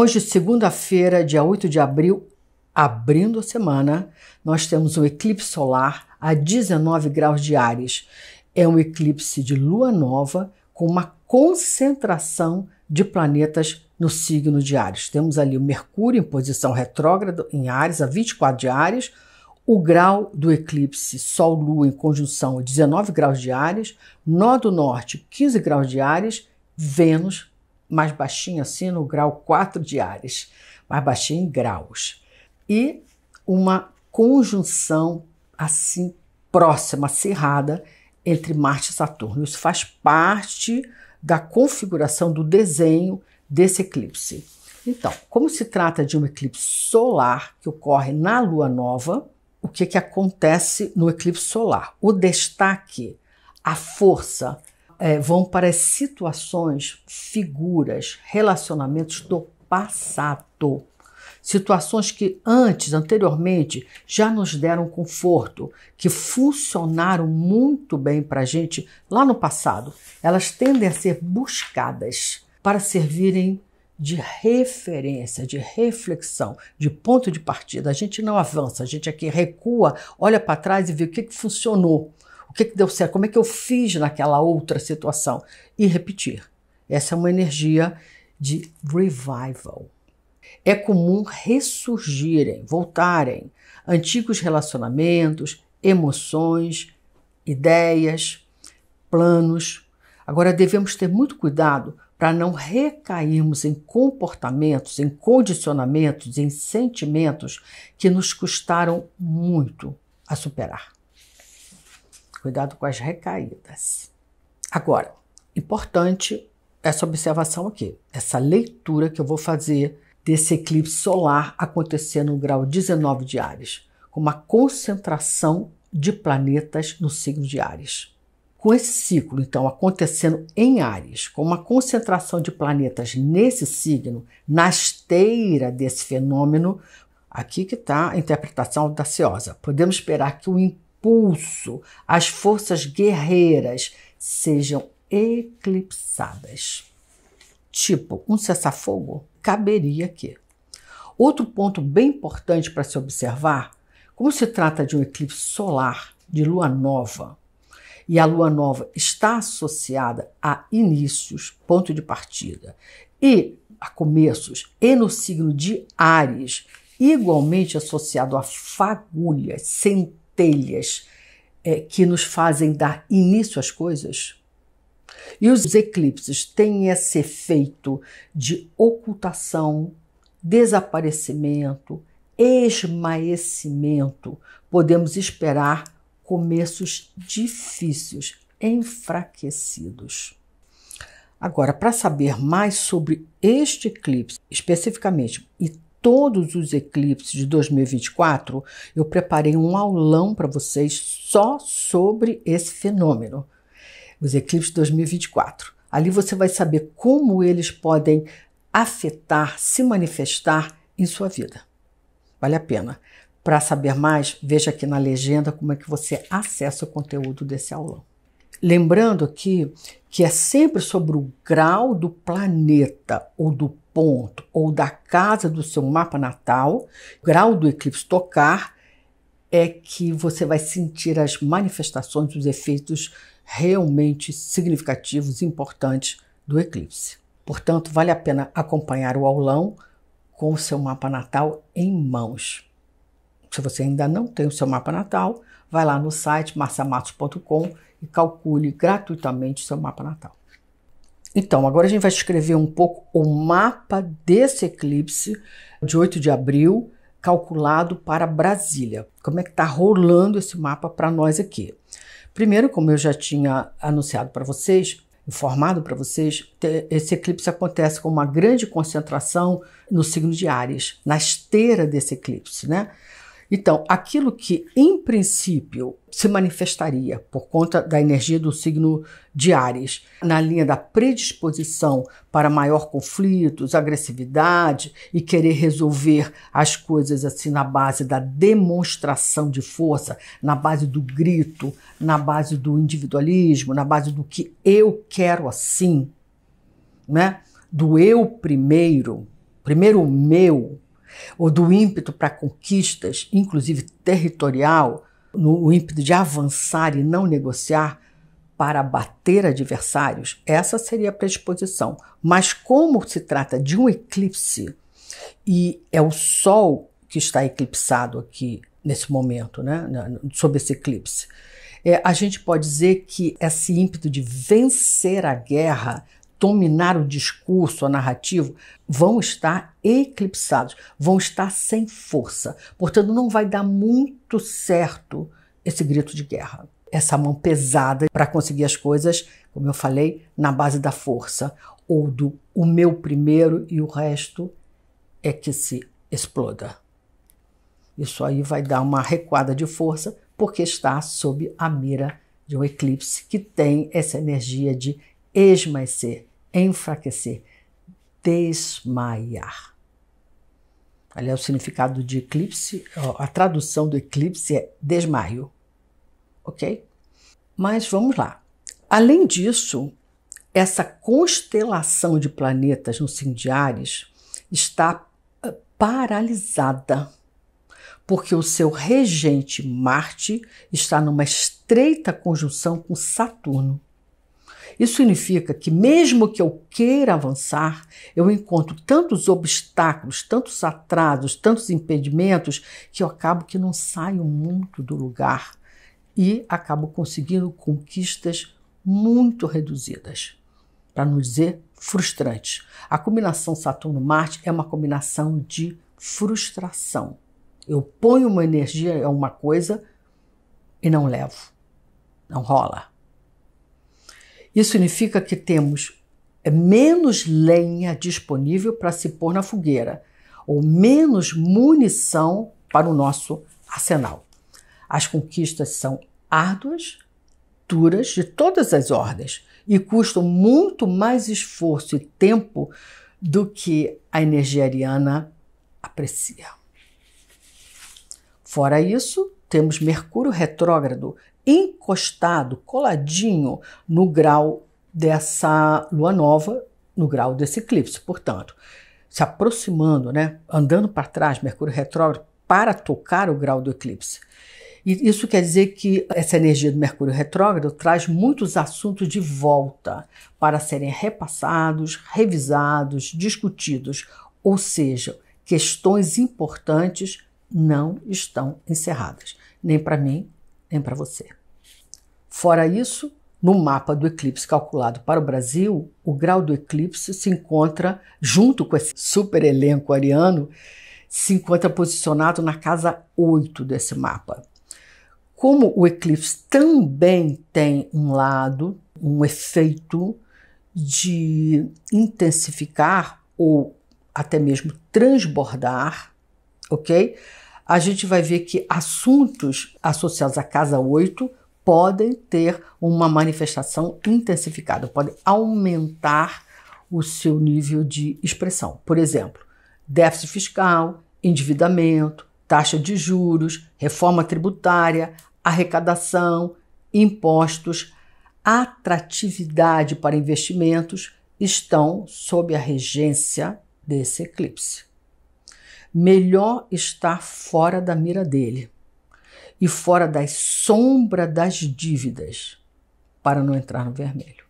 Hoje, segunda-feira, dia 8 de abril, abrindo a semana, nós temos um eclipse solar a 19 graus de Ares. É um eclipse de lua nova com uma concentração de planetas no signo de Ares. Temos ali o Mercúrio em posição retrógrada em Ares, a 24 de Ares, o grau do eclipse Sol-Lua em conjunção 19 graus de Ares, nó do norte 15 graus de Ares, Vênus mais baixinho assim no grau 4 de Ares, mais baixinho em graus. E uma conjunção assim próxima, cerrada entre Marte e Saturno. Isso faz parte da configuração do desenho desse eclipse. Então, como se trata de um eclipse solar que ocorre na lua nova, o que, que acontece no eclipse solar? O destaque, a força, é, vão para situações, figuras, relacionamentos do passado. Situações que antes, anteriormente, já nos deram conforto, que funcionaram muito bem para a gente lá no passado. Elas tendem a ser buscadas para servirem de referência, de reflexão, de ponto de partida. A gente não avança, a gente aqui recua, olha para trás e vê o que, que funcionou, o que, que deu certo, como é que eu fiz naquela outra situação e repetir. Essa é uma energia de revival. É comum ressurgirem, voltarem antigos relacionamentos, emoções, ideias, planos. Agora devemos ter muito cuidado para não recairmos em comportamentos, em condicionamentos, em sentimentos que nos custaram muito a superar. Cuidado com as recaídas. Agora, importante essa observação aqui, essa leitura que eu vou fazer desse eclipse solar acontecendo no grau 19 de Ares, com uma concentração de planetas no signo de Ares. Com esse ciclo, então, acontecendo em Ares, com uma concentração de planetas nesse signo, na esteira desse fenômeno, aqui que está a interpretação audaciosa. Podemos esperar que o impulso, as forças guerreiras sejam eclipsadas. Tipo, um cessar-fogo caberia aqui. Outro ponto bem importante para se observar, como se trata de um eclipse solar de lua nova, e a lua nova está associada a inícios, ponto de partida, e a começos, e no signo de Ares, igualmente associado a fagulhas, centelhas, é, que nos fazem dar início às coisas. E os eclipses têm esse efeito de ocultação, desaparecimento, esmaecimento. Podemos esperar começos difíceis, enfraquecidos. Agora, para saber mais sobre este eclipse especificamente e todos os eclipses de 2024, eu preparei um aulão para vocês só sobre esse fenômeno, os eclipses de 2024. Ali você vai saber como eles podem afetar, se manifestar em sua vida. Vale a pena. Para saber mais, veja aqui na legenda como é que você acessa o conteúdo desse aulão. Lembrando aqui que é sempre sobre o grau do planeta ou do ponto ou da casa do seu mapa natal, grau do eclipse tocar, é que você vai sentir as manifestações, os efeitos realmente significativos, importantes do eclipse. Portanto, vale a pena acompanhar o aulão com o seu mapa natal em mãos. Se você ainda não tem o seu mapa natal, vai lá no site marciamatos.com e calcule gratuitamente o seu mapa natal. Então, agora a gente vai escrever um pouco o mapa desse eclipse de 8 de abril, calculado para Brasília. Como é que está rolando esse mapa para nós aqui? Primeiro, como eu já tinha anunciado para vocês, informado para vocês, esse eclipse acontece com uma grande concentração no signo de Ares, na esteira desse eclipse, né? Então, aquilo que em princípio se manifestaria por conta da energia do signo de Ares, na linha da predisposição para maior conflitos, agressividade e querer resolver as coisas assim na base da demonstração de força, na base do grito, na base do individualismo, na base do que eu quero assim, né? Do eu primeiro, primeiro o meu, ou do ímpeto para conquistas, inclusive territorial, no ímpeto de avançar e não negociar para bater adversários, essa seria a predisposição. Mas como se trata de um eclipse e é o Sol que está eclipsado aqui nesse momento, né, sob esse eclipse, é, a gente pode dizer que esse ímpeto de vencer a guerra dominar o discurso, a narrativa, vão estar eclipsados, vão estar sem força. Portanto, não vai dar muito certo esse grito de guerra, essa mão pesada para conseguir as coisas, como eu falei, na base da força, ou do o meu primeiro e o resto é que se exploda. Isso aí vai dar uma recuada de força, porque está sob a mira de um eclipse que tem essa energia de esmaecer, enfraquecer, desmaiar. Aliás, o significado de eclipse, a tradução do eclipse é desmaio. Ok? Mas vamos lá. Além disso, essa constelação de planetas no signo de Ares está eh, paralisada, porque o seu regente Marte está numa estreita conjunção com Saturno. Isso significa que, mesmo que eu queira avançar, eu encontro tantos obstáculos, tantos atrasos, tantos impedimentos, que eu acabo que não saio muito do lugar e acabo conseguindo conquistas muito reduzidas, para não dizer frustrantes. A combinação Saturno-Marte é uma combinação de frustração. Eu ponho uma energia em uma coisa e não levo, não rola. Isso significa que temos é, menos lenha disponível para se pôr na fogueira, ou menos munição para o nosso arsenal. As conquistas são árduas, duras, de todas as ordens, e custam muito mais esforço e tempo do que a energia ariana aprecia. Fora isso, temos Mercúrio retrógrado encostado, coladinho no grau dessa lua nova, no grau desse eclipse. Portanto, se aproximando, né, andando para trás, Mercúrio retrógrado, para tocar o grau do eclipse. E isso quer dizer que essa energia do Mercúrio retrógrado traz muitos assuntos de volta para serem repassados, revisados, discutidos, ou seja, questões importantes não estão encerradas, nem para mim, nem para você. Fora isso, no mapa do eclipse calculado para o Brasil, o grau do eclipse se encontra, junto com esse super elenco ariano, se encontra posicionado na casa 8 desse mapa. Como o eclipse também tem um lado, um efeito de intensificar ou até mesmo transbordar, ok? A gente vai ver que assuntos associados à casa 8 podem ter uma manifestação intensificada, podem aumentar o seu nível de expressão. Por exemplo, déficit fiscal, endividamento, taxa de juros, reforma tributária, arrecadação, impostos, atratividade para investimentos estão sob a regência desse eclipse. Melhor estar fora da mira dele e fora das sombras das dívidas para não entrar no vermelho.